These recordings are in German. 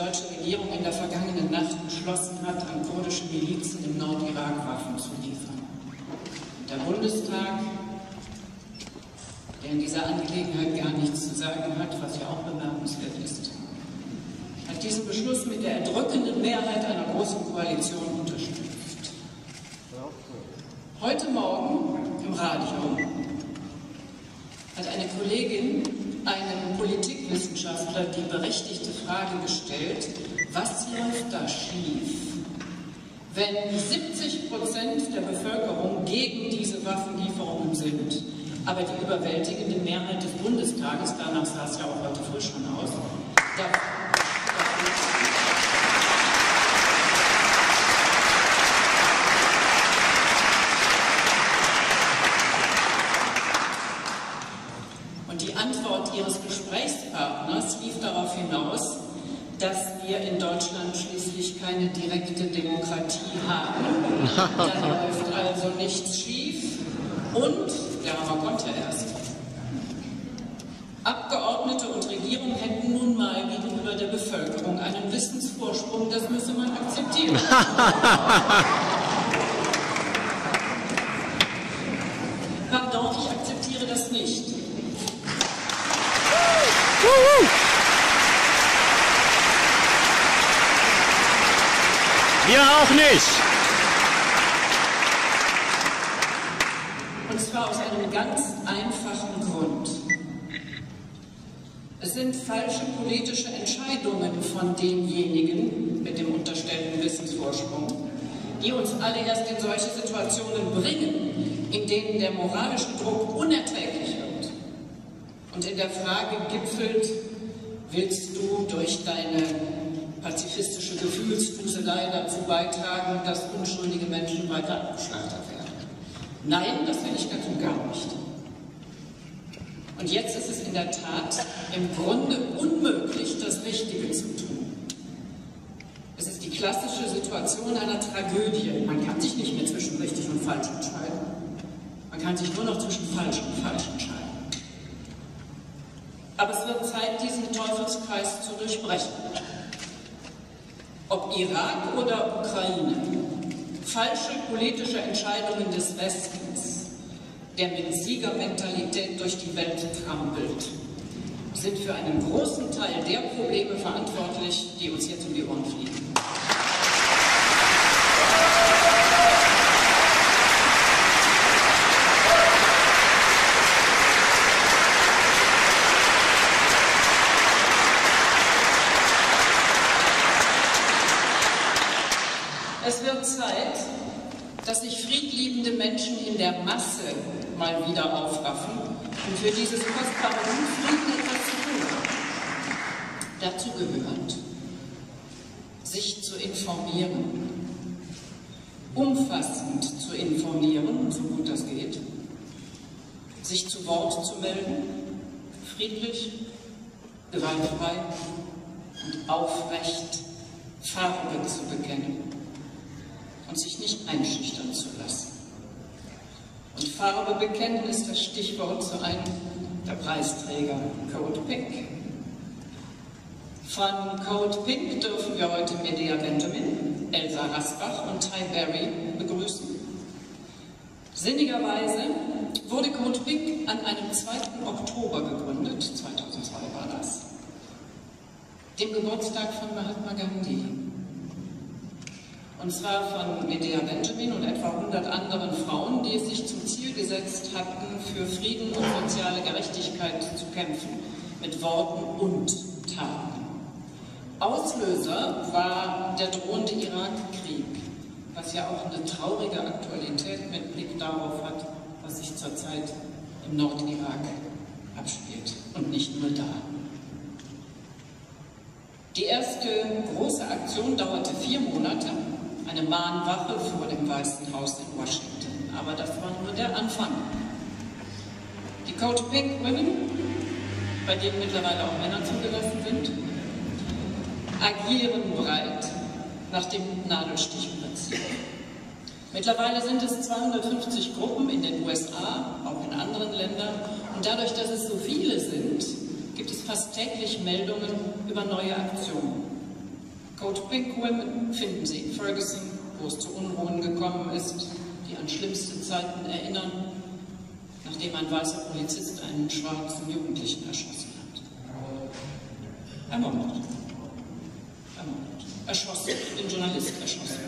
deutsche Regierung in der vergangenen Nacht beschlossen hat, an kurdische Milizen im Nordirak Waffen zu liefern. Der Bundestag, der in dieser Angelegenheit gar nichts zu sagen hat, was ja auch bemerkenswert ist, hat diesen Beschluss mit der erdrückenden Mehrheit einer großen Koalition unterstützt. Heute Morgen im Radio hat eine Kollegin einem Politikwissenschaftler die berechtigte Frage gestellt, was läuft da schief, wenn 70 Prozent der Bevölkerung gegen diese Waffenlieferungen sind, aber die überwältigende Mehrheit des Bundestages, danach sah es ja auch heute früh schon aus, ihres Gesprächspartners lief darauf hinaus, dass wir in Deutschland schließlich keine direkte Demokratie haben. Da läuft also nichts schief und, der Hammer ja erst, Abgeordnete und Regierung hätten nun mal gegenüber der Bevölkerung einen Wissensvorsprung, das müsse man akzeptieren. Pardon, ich akzeptiere das nicht. Wir auch nicht. Und zwar aus einem ganz einfachen Grund. Es sind falsche politische Entscheidungen von denjenigen mit dem unterstellten Wissensvorsprung, die uns alle erst in solche Situationen bringen, in denen der moralische Druck unerträglich wird und in der Frage gipfelt, willst du durch deine pazifistische Gefühlsduselei dazu beitragen, dass unschuldige Menschen weiter abgeschlachtet werden. Nein, das will ich ganz und gar nicht. Und jetzt ist es in der Tat im Grunde unmöglich, das Richtige zu tun. Es ist die klassische Situation einer Tragödie. Man kann sich nicht mehr zwischen richtig und falsch entscheiden. Man kann sich nur noch zwischen falsch und falsch entscheiden. Aber es wird Zeit, diesen Teufelskreis zu durchbrechen. Ob Irak oder Ukraine, falsche politische Entscheidungen des Westens, der mit Siegermentalität durch die Welt trampelt, sind für einen großen Teil der Probleme verantwortlich, die uns jetzt um die Ohren fliegen. Es wird Zeit, dass sich friedliebende Menschen in der Masse mal wieder aufraffen und für dieses kostbare Frieden etwas zu tun. Dazu gehört, sich zu informieren, umfassend zu informieren, so gut das geht, sich zu Wort zu melden, friedlich, gewaltfrei und aufrecht Farbe zu bekennen und sich nicht einschüchtern zu lassen. Und Farbe bekennen ist das Stichwort zu einem der Preisträger Code Pink. Von Code Pink dürfen wir heute Medea Benjamin, Elsa Rasbach und Ty Berry begrüßen. Sinnigerweise wurde Code Pink an einem 2. Oktober gegründet, 2002 war das, dem Geburtstag von Mahatma Gandhi. Und zwar von Medea Benjamin und etwa 100 anderen Frauen, die es sich zum Ziel gesetzt hatten, für Frieden und soziale Gerechtigkeit zu kämpfen, mit Worten und Taten. Auslöser war der drohende Irakkrieg, was ja auch eine traurige Aktualität mit Blick darauf hat, was sich zurzeit im Nordirak abspielt und nicht nur da. Die erste große Aktion dauerte vier Monate eine Mahnwache vor dem Weißen Haus in Washington. Aber das war nur der Anfang. Die Code Pink Women, bei denen mittlerweile auch Männer zugelassen sind, agieren breit nach dem Nadelstichprinzip. Mittlerweile sind es 250 Gruppen in den USA, auch in anderen Ländern. Und dadurch, dass es so viele sind, gibt es fast täglich Meldungen über neue Aktionen. Code Pink Women finden Sie in Ferguson, wo es zu Unruhen gekommen ist, die an schlimmste Zeiten erinnern, nachdem ein weißer Polizist einen schwarzen Jugendlichen erschossen hat. Ermordet. Ermordet. Erschossen, den Journalist erschossen.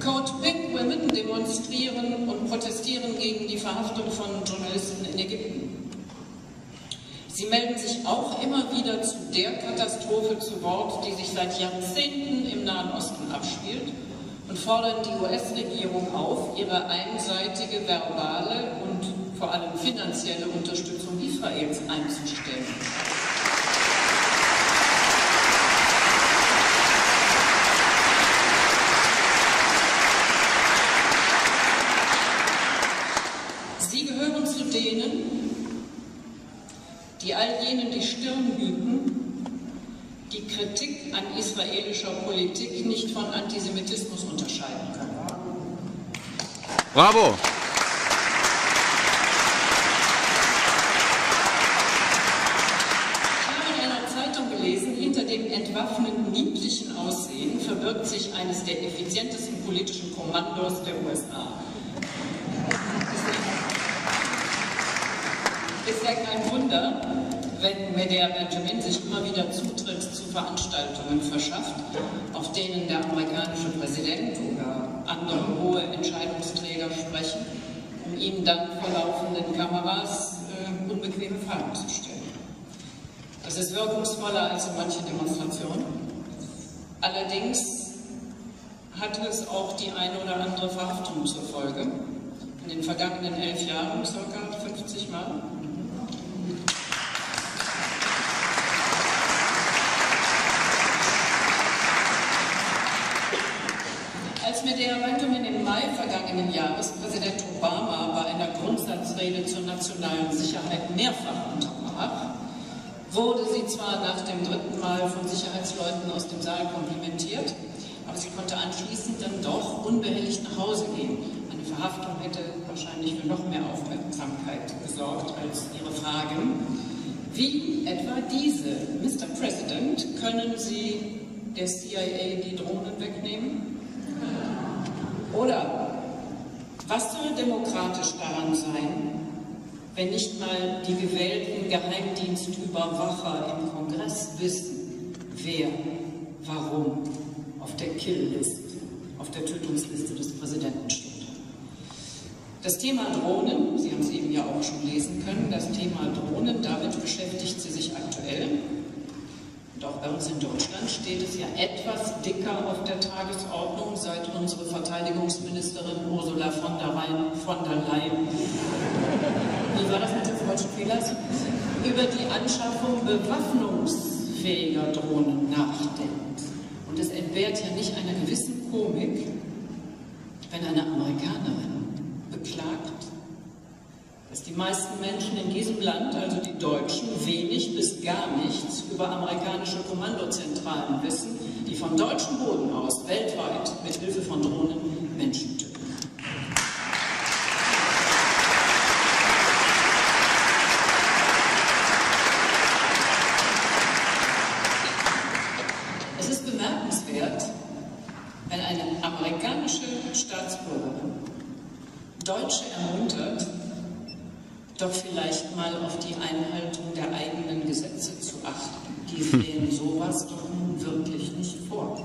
Code Pink Women demonstrieren und protestieren gegen die Verhaftung von Journalisten in Ägypten. Sie melden sich auch immer wieder zu der Katastrophe zu Wort, die sich seit Jahrzehnten im Nahen Osten abspielt und fordern die US-Regierung auf, ihre einseitige verbale und vor allem finanzielle Unterstützung Israels einzustellen. die all jenen die Stirn bieten, die Kritik an israelischer Politik nicht von Antisemitismus unterscheiden können. Bravo! hinter dem entwaffnenden niedlichen Aussehen verbirgt sich eines der effizientesten politischen Kommandos der USA. Ist ja kein Wunder, wenn Medea Benjamin sich immer wieder Zutritt zu Veranstaltungen verschafft, auf denen der amerikanische Präsident oder andere hohe Entscheidungsträger sprechen, um ihm dann vor laufenden Kameras äh, unbequeme Fragen zu stellen. Das ist wirkungsvoller als so manche Demonstration. Allerdings hat es auch die eine oder andere Verhaftung zur Folge. In den vergangenen elf Jahren circa 50 Mal. der Benjamin im Mai vergangenen Jahres Präsident Obama bei einer Grundsatzrede zur nationalen Sicherheit mehrfach unterbrach, wurde sie zwar nach dem dritten Mal von Sicherheitsleuten aus dem Saal komplimentiert, aber sie konnte anschließend dann doch unbehelligt nach Hause gehen. Eine Verhaftung hätte wahrscheinlich für noch mehr Aufmerksamkeit gesorgt als ihre Fragen. Wie etwa diese, Mr. President, können Sie der CIA die Drohnen wegnehmen? Oder was soll demokratisch daran sein, wenn nicht mal die gewählten Geheimdienstüberwacher im Kongress wissen, wer, warum auf der Killlist, auf der Tötungsliste des Präsidenten steht? Das Thema Drohnen, Sie haben es eben ja auch schon lesen können, das Thema Drohnen, damit beschäftigt sie sich aktuell. Auch bei uns in Deutschland steht es ja etwas dicker auf der Tagesordnung, seit unsere Verteidigungsministerin Ursula von der, Leyen, von der Leyen, wie war das mit dem deutschen über die Anschaffung bewaffnungsfähiger Drohnen nachdenkt. Und es entbehrt ja nicht einer gewissen Komik, wenn eine Amerikanerin beklagt, dass die meisten Menschen in diesem Land, also die Deutschen, wenig bis gar nichts über amerikanische Kommandozentralen wissen, die von deutschem Boden aus weltweit mit Hilfe von Drohnen Menschen töten. Es ist bemerkenswert, wenn eine amerikanische Staatsbürgerin Deutsche ermuntert, doch vielleicht mal auf die Einhaltung der eigenen Gesetze zu achten. Die sehen sowas doch nun wirklich nicht vor.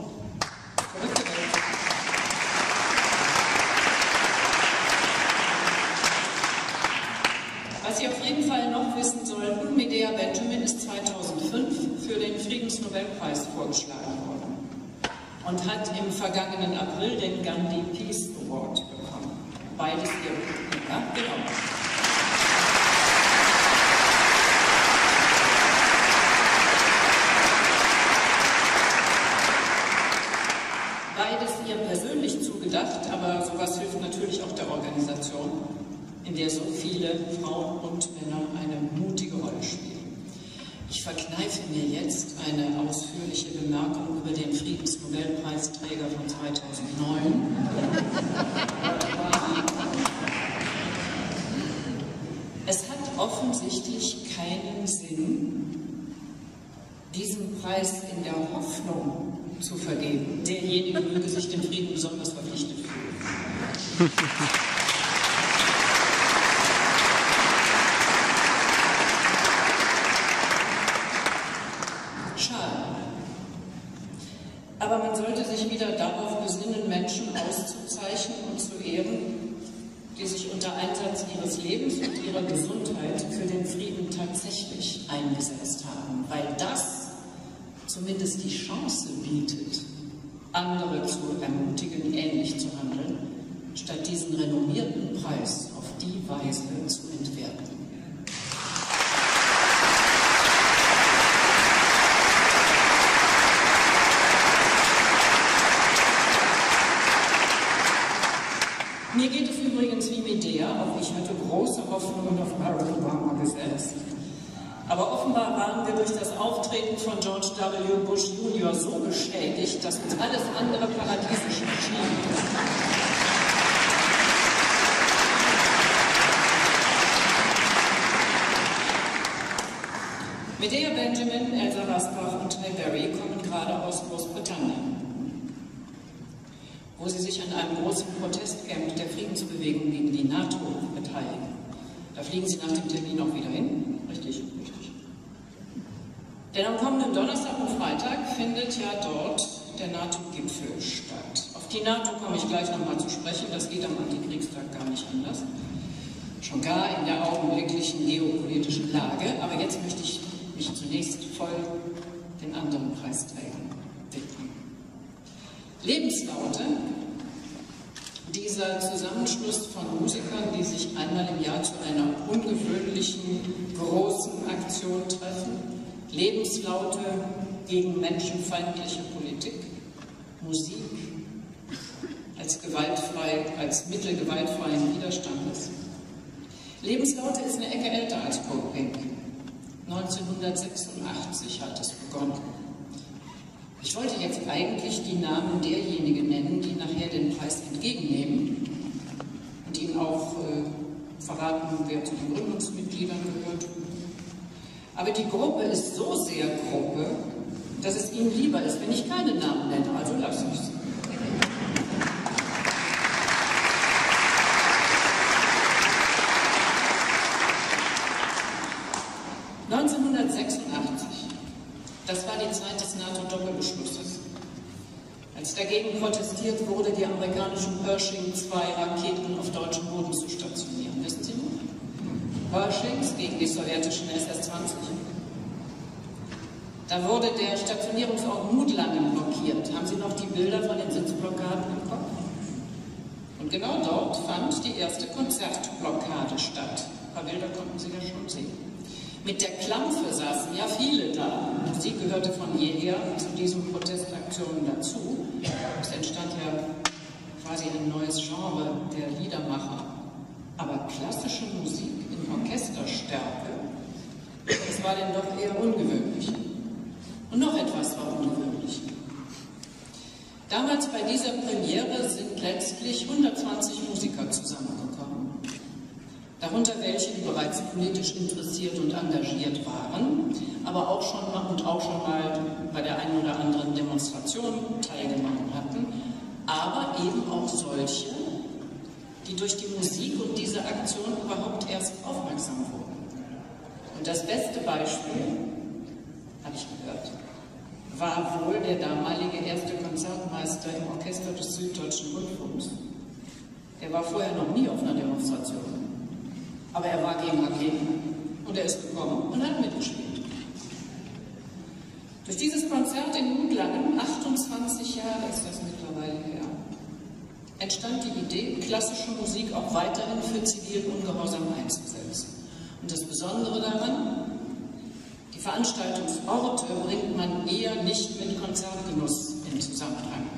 Was Sie auf jeden Fall noch wissen sollten, Medea Benjamin ist 2005 für den Friedensnobelpreis vorgeschlagen worden und hat im vergangenen April den Gandhi Peace Award bekommen. Beides ihr. Ja, genau. ihr persönlich zugedacht, aber sowas hilft natürlich auch der Organisation, in der so viele Frauen und Männer eine mutige Rolle spielen. Ich verkneife mir jetzt eine ausführliche Bemerkung über den Friedensnobelpreisträger von 2009. Es hat offensichtlich keinen Sinn, diesen Preis in der Hoffnung zu vergeben. Derjenige möge sich dem Frieden besonders verpflichtet fühlen. Schade. Aber man sollte sich wieder darauf besinnen, Menschen auszuzeichnen und zu ehren, die sich unter Einsatz ihres Lebens und ihrer Gesundheit für den Frieden tatsächlich eingesetzt haben, weil das zumindest die Chance bietet, andere zu ermutigen, ähnlich zu handeln, statt diesen renommierten Preis auf die Weise zu entwerten. Mir geht es übrigens wie Medea, auch ich hatte große Hoffnungen auf Barack Obama gesetzt. Aber offenbar waren wir durch das Auftreten von George W. Bush Jr. so beschädigt, dass uns alles andere paradiesisch erschien. Medea Rasbach und Berry kommen gerade aus Großbritannien, wo sie sich an einem großen Protestcamp der Friedensbewegung gegen die NATO beteiligen. Da fliegen sie nach dem Termin auch wieder hin. Richtig, richtig. Denn am kommenden Donnerstag und Freitag findet ja dort der NATO-Gipfel statt. Auf die NATO komme ich gleich nochmal zu sprechen, das geht am Antikriegstag gar nicht anders. Schon gar in der augenblicklichen geopolitischen Lage. Aber jetzt möchte ich mich zunächst voll den anderen Preisträgern widmen. Lebenslaute dieser Zusammenschluss von Musikern, die sich einmal im Jahr zu einer ungewöhnlichen großen Aktion treffen, Lebenslaute gegen menschenfeindliche Politik, Musik als gewaltfrei, als Mittel gewaltfreien Widerstandes. Lebenslaute ist eine Ecke älter als Code Pink. 1986 hat es begonnen. Ich wollte jetzt eigentlich die Namen derjenigen nennen, die nachher den Preis entgegennehmen und Ihnen auch äh, verraten, wer zu den Gründungsmitgliedern gehört. Aber die Gruppe ist so sehr Gruppe, dass es Ihnen lieber ist, wenn ich keine Namen nenne, also lasse ich es. 1986, das war die Zeit des NATO-Doppelbeschlusses. Als dagegen protestiert wurde, die amerikanischen Pershing-2-Raketen auf deutschem Boden zu stationieren. Wissen Sie noch? Pershings gegen die sowjetischen SS-20. Da wurde der Stationierungsort Mutlangen blockiert. Haben Sie noch die Bilder von den Sitzblockaden im Kopf? Und genau dort fand die erste Konzertblockade statt. Ein paar Bilder konnten Sie ja schon sehen. Mit der Klampfe saßen ja viele da. Sie gehörte von jeher zu diesen Protestaktionen dazu. Es entstand ja quasi ein neues Genre der Liedermacher. Aber klassische Musik in Orchesterstärke, das war denn doch eher ungewöhnlich. Und noch etwas war ungewöhnlich. Damals bei dieser Premiere sind letztlich 120 Musiker zusammengekommen darunter welche, die bereits politisch interessiert und engagiert waren, aber auch schon mal und auch schon mal bei der einen oder anderen Demonstration teilgenommen hatten, aber eben auch solche, die durch die Musik und diese Aktion überhaupt erst aufmerksam wurden. Und das beste Beispiel, habe ich gehört, war wohl der damalige erste Konzertmeister im Orchester des Süddeutschen Rundfunks. Er war vorher noch nie auf einer Demonstration. Aber er war gegen Raketen und er ist gekommen und hat mitgespielt. Durch dieses Konzert in Mutlangen, 28 Jahre ist das mittlerweile her, entstand die Idee, klassische Musik auch weiterhin für zivilen Ungehorsam einzusetzen. Und das Besondere daran, die Veranstaltungsorte bringt man eher nicht mit Konzertgenuss in Zusammenhang.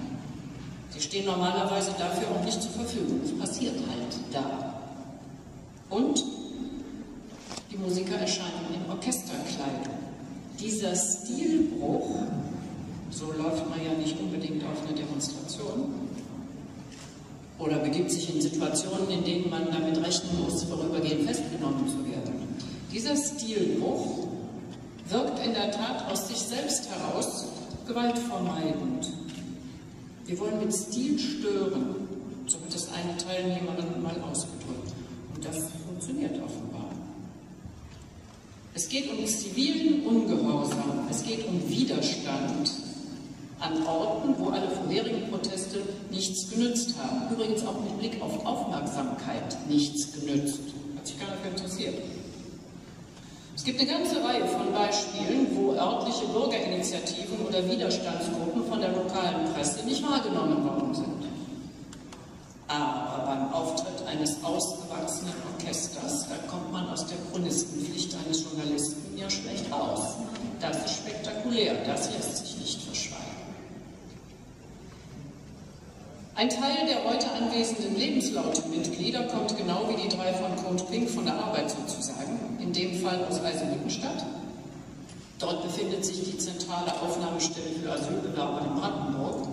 Die stehen normalerweise dafür auch nicht zur Verfügung. Es passiert halt da. Und die Musiker erscheinen in Orchesterkleidung. Dieser Stilbruch, so läuft man ja nicht unbedingt auf eine Demonstration, oder begibt sich in Situationen, in denen man damit rechnen muss, vorübergehend festgenommen zu werden. Dieser Stilbruch wirkt in der Tat aus sich selbst heraus gewaltvermeidend. Wir wollen mit Stil stören, so hat es eine Teilnehmerin mal ausgedrückt. Und das funktioniert offenbar. Es geht um zivilen Ungehorsam, es geht um Widerstand an Orten, wo alle vorherigen Proteste nichts genützt haben. Übrigens auch mit Blick auf Aufmerksamkeit nichts genützt. Hat sich keiner für interessiert. Es gibt eine ganze Reihe von Beispielen, wo örtliche Bürgerinitiativen oder Widerstandsgruppen von der lokalen Presse nicht wahrgenommen worden sind. Aber beim Auftritt eines ausgewachsenen Orchesters, da kommt man aus der Chronistenpflicht eines Journalisten ja schlecht raus. Das ist spektakulär, das lässt sich nicht verschweigen. Ein Teil der heute anwesenden lebenslauten Mitglieder kommt genau wie die drei von Code Pink von der Arbeit sozusagen, in dem Fall aus Eisenhüttenstadt. Dort befindet sich die zentrale Aufnahmestelle für Asylbewerber in Brandenburg.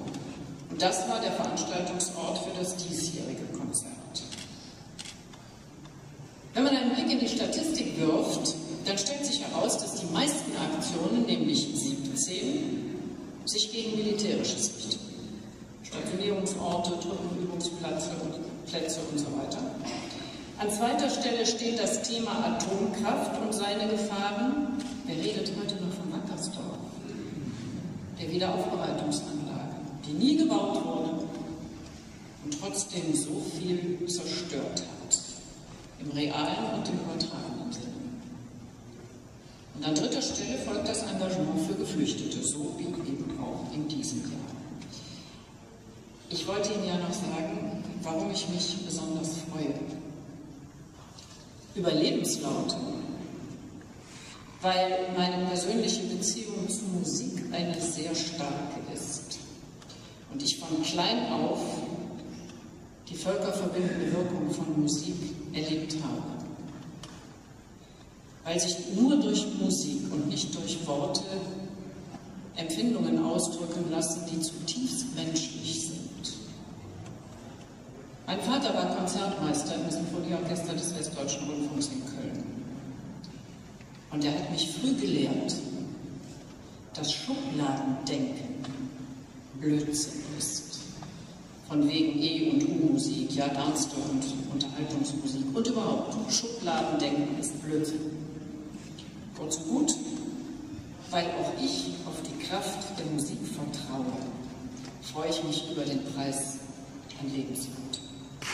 Und das war der Veranstaltungsort für das diesjährige Konzert. Wenn man einen Blick in die Statistik wirft, dann stellt sich heraus, dass die meisten Aktionen, nämlich 17, sich gegen Militärisches richten. Stationierungsorte, Truppenübungsplätze und, Plätze und so weiter. An zweiter Stelle steht das Thema Atomkraft und seine Gefahren. Wer redet heute noch von Wackersdorf? Der Wiederaufbereitungsanlage, die nie gebaut wurde und trotzdem so viel zerstört hat. Im realen und im übertragenen Sinne. Und an dritter Stelle folgt das Engagement für Geflüchtete, so wie eben auch in diesem Jahr. Ich wollte Ihnen ja noch sagen, warum ich mich besonders freue. Über Lebenslaute. Weil meine persönliche Beziehung zu Musik eine sehr starke ist. Und ich von klein auf die völkerverbindende Wirkung von Musik erlebt habe. Weil sich nur durch Musik und nicht durch Worte Empfindungen ausdrücken lassen, die zutiefst menschlich sind. Mein Vater war Konzertmeister im Sinfonieorchester des Westdeutschen Rundfunks in Köln. Und er hat mich früh gelehrt, dass Schubladendenken Blödsinn ist. Von wegen E- und U-Musik, ja ernste und Unterhaltungsmusik und überhaupt Schubladendenken ist Blödsinn. Kurz gut, weil auch ich auf die Kraft der Musik vertraue, freue ich mich über den Preis an Lebensmut.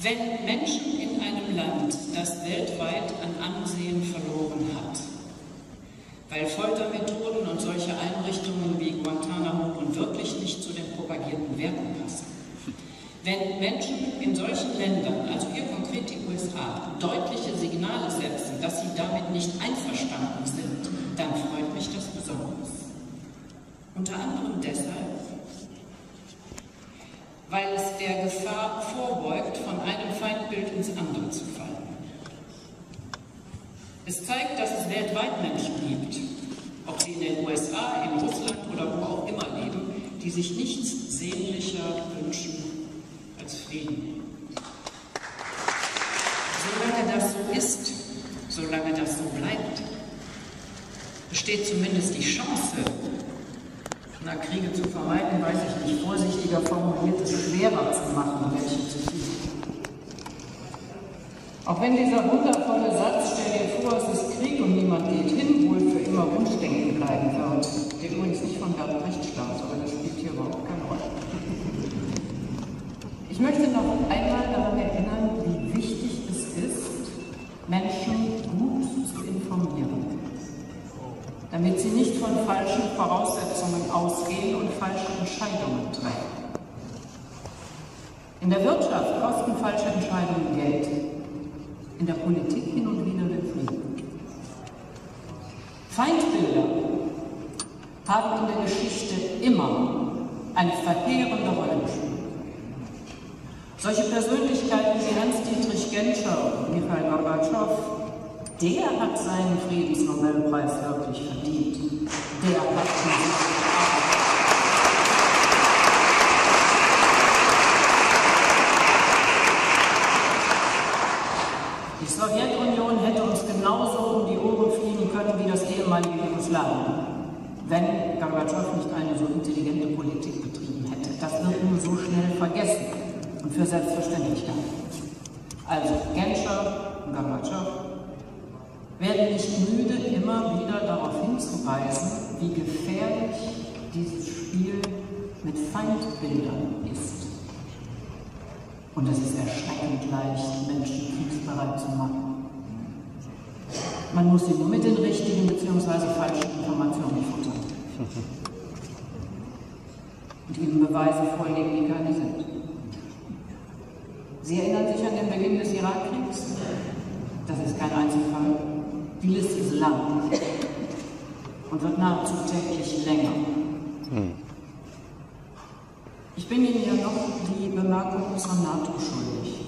Wenn Menschen in einem Land, das weltweit an Ansehen verloren hat, weil Foltermethoden und solche Einrichtungen wie Guantanamo nun wirklich nicht zu den propagierten Werten passen, wenn Menschen in solchen Ländern, also hier konkret die USA, deutliche Signale setzen, dass sie damit nicht einverstanden sind, dann freut mich das besonders. Unter anderem deshalb, weil es der Gefahr vorbeugt, von einem Feindbild ins andere zu fallen. Es zeigt, dass es weltweit Menschen gibt, ob sie in den USA, in Russland oder wo auch immer leben, die sich nichts sehnlicher wünschen als Frieden. Solange das so ist, solange das so bleibt, besteht zumindest die Chance, na, Kriege zu vermeiden, weiß ich nicht, vorsichtiger formuliert, es schwerer zu machen, welche zu führen. Auch wenn dieser wundervolle Satz, stell dir vor, es ist Krieg und niemand geht hin, wohl für immer Wunschdenken bleiben wird, der übrigens nicht von Bertolt Brecht stammt, aber das spielt hier überhaupt keine Rolle. Ich möchte noch einmal daran erinnern, wie wichtig es ist, Menschen gut zu informieren damit sie nicht von falschen Voraussetzungen ausgehen und falsche Entscheidungen treffen. In der Wirtschaft kosten falsche Entscheidungen Geld, in der Politik hin und wieder den Frieden. Feindbilder haben in der Geschichte immer eine verheerende Rolle gespielt. Solche Persönlichkeiten wie Hans-Dietrich Genscher und Mikhail Gorbatschow, der hat seinen Friedensnobelpreis wirklich verdient. Der hat ihn Sowjetunion hätte uns genauso um die Ohren fliegen können wie das ehemalige Jugoslawien, wenn Gorbatschow nicht eine so intelligente Politik betrieben hätte. Das wird nur so schnell vergessen und für selbstverständlich gehalten. Also Genscher und Gorbatschow werden nicht müde, immer wieder darauf hinzuweisen, wie gefährlich dieses Spiel mit Feindbildern ist. Und es ist erschreckend leicht, Menschen kriegsbereit zu machen. Man muss sie nur mit den richtigen bzw. falschen Informationen futtern. Und ihnen Beweise vorlegen, die keine sind. Sie erinnern sich an den Beginn des Irakkriegs? Das ist kein Einzelfall. Die Liste ist lang und wird nahezu täglich länger. Hm. Ich bin Ihnen ja noch die Bemerkung zur NATO schuldig.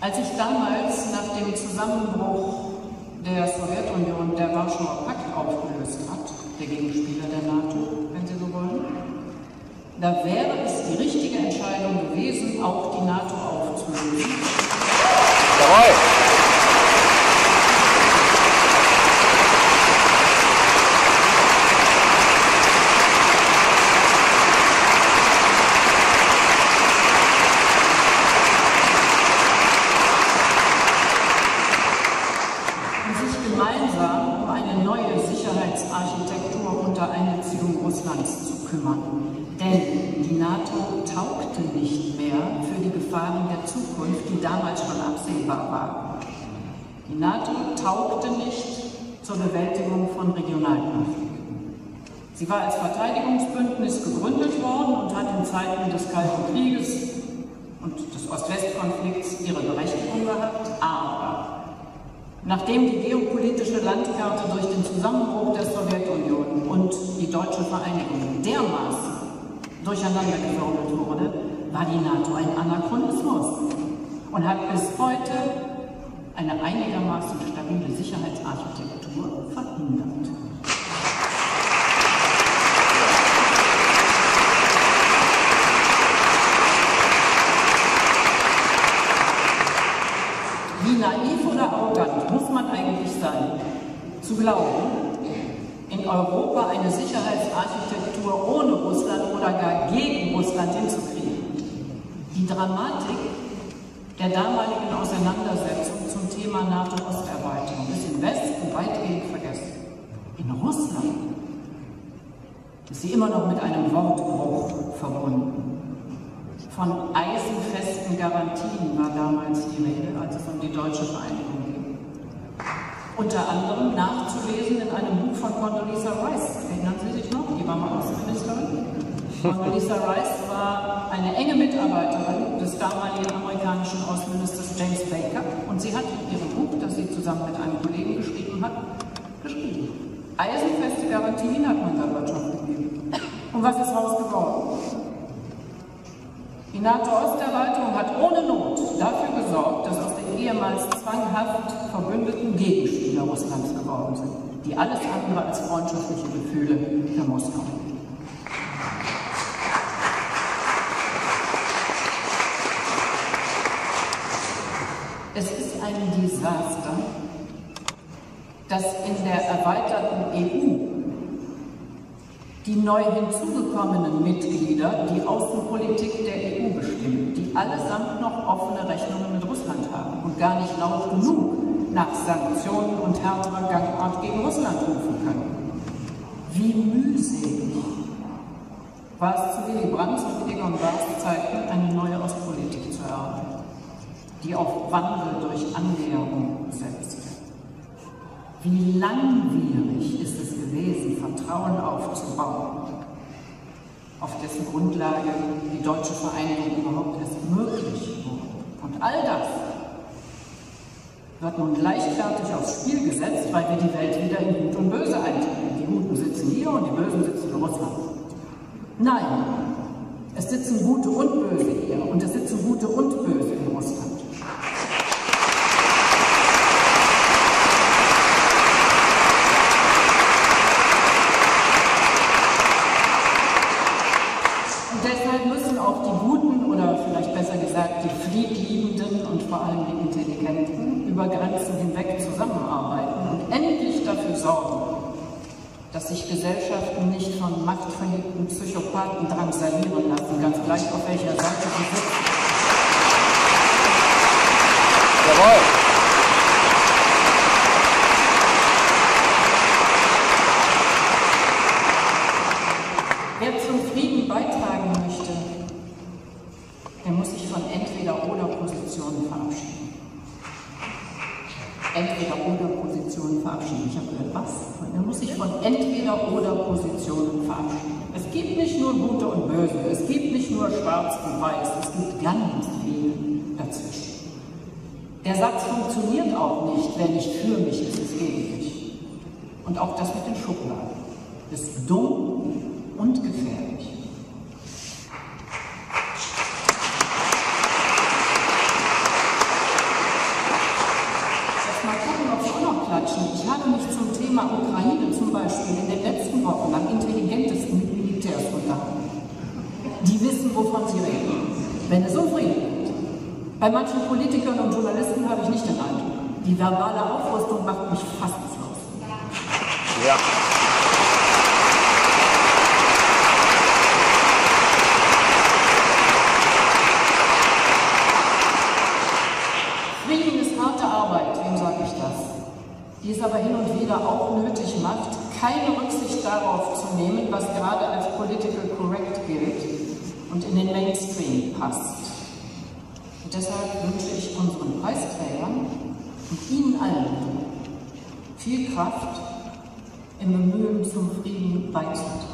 Als ich damals nach dem Zusammenbruch der Sowjetunion der Warschauer Pakt aufgelöst hat, der Gegenspieler der NATO, wenn Sie so wollen, da wäre es die richtige Entscheidung gewesen, auch die NATO aufzulösen. Jawohl! Zukunft, die damals schon absehbar war. Die NATO taugte nicht zur Bewältigung von Regionalkonflikten. Sie war als Verteidigungsbündnis gegründet worden und hat in Zeiten des Kalten Krieges und des Ost-West-Konflikts ihre Berechtigung gehabt, aber nachdem die geopolitische Landkarte durch den Zusammenbruch der Sowjetunion und die deutsche Vereinigung dermaßen durcheinandergewirbelt wurde, war die NATO ein Anachronismus und hat bis heute eine einigermaßen stabile Sicherheitsarchitektur verhindert. Wie naiv oder arrogant muss man eigentlich sein, zu glauben, in Europa eine Sicherheitsarchitektur ohne Russland oder gar gegen Russland hinzukriegen. Die Dramatik der damaligen Auseinandersetzung zum Thema NATO-Osterweiterung ist im Westen weitgehend vergessen. In Russland ist sie immer noch mit einem Wortbruch verbunden. Von eisenfesten Garantien war damals die Rede, als es um die deutsche Vereinigung ging. Unter anderem nachzulesen in einem Buch von Condoleezza Rice. Erinnern Sie sich noch? Die war mal Außenministerin. Condoleezza Rice war eine enge Mitarbeiterin des damaligen amerikanischen Außenministers James Baker und sie hat in ihrem Buch, das sie zusammen mit einem Kollegen geschrieben hat, geschrieben. Eisenfeste Garantien hat man Gorbatschow. Und was ist raus geworden? Die NATO-Osterweiterung hat ohne Not dafür gesorgt, dass aus den ehemals zwanghaft verbündeten Gegenspieler Russlands geworden sind, die alles andere als freundschaftliche Gefühle für Moskau ein Desaster, dass in der erweiterten EU die neu hinzugekommenen Mitglieder die Außenpolitik der EU bestimmen, die allesamt noch offene Rechnungen mit Russland haben und gar nicht laut genug nach Sanktionen und härterer Gangart gegen Russland rufen können. Wie mühselig war es zu Willy Brandt und Egon Bahrs Zeiten, eine neue Ostpolitik zu erarbeiten die auf Wandel durch Annäherung setzt. Wie langwierig ist es gewesen, Vertrauen aufzubauen, auf dessen Grundlage die deutsche Vereinigung überhaupt erst möglich wurde. Und all das wird nun leichtfertig aufs Spiel gesetzt, weil wir die Welt wieder in Gut und Böse einteilen. Die Guten sitzen hier und die Bösen sitzen in Russland. Nein, es sitzen Gute und Böse hier und es sitzen Gute und Böse in Russland. Und deshalb müssen auch die Guten oder vielleicht besser gesagt die Friedliebenden und vor allem die Intelligenten über Grenzen hinweg zusammenarbeiten und endlich dafür sorgen, sich Gesellschaften nicht von machtverliebten Psychopathen drangsalieren lassen, ganz gleich auf welcher Seite sie sitzen. Jawohl. Wer zum Frieden beitragen möchte, der muss sich von Entweder-Oder-Positionen verabschieden Entweder-Oder-Positionen verabschieden. Ich habe gehört, was? Man muss sich von Entweder-Oder-Positionen verabschieden. Es gibt nicht nur Gute und Böse, es gibt nicht nur Schwarz und Weiß, es gibt ganz viel dazwischen. Der Satz funktioniert auch nicht, für mich ist, ist gegen mich. Und auch das mit den Schubladen ist dumm und gefährlich. Ich habe mich zum Thema Ukraine zum Beispiel in den letzten Wochen am intelligentesten mit Militärs unterhalten. Die wissen, wovon sie reden, wenn es um Frieden geht. Bei manchen Politikern und Journalisten habe ich nicht den Eindruck. Die verbale Aufrüstung macht mich fassungslos. Ja. Frieden ist harte Arbeit, wem sage ich das? die es aber hin und wieder auch nötig macht, keine Rücksicht darauf zu nehmen, was gerade als political correct gilt und in den Mainstream passt. Und deshalb wünsche ich unseren Preisträgern und Ihnen allen viel Kraft im Bemühen zum Frieden beizutragen.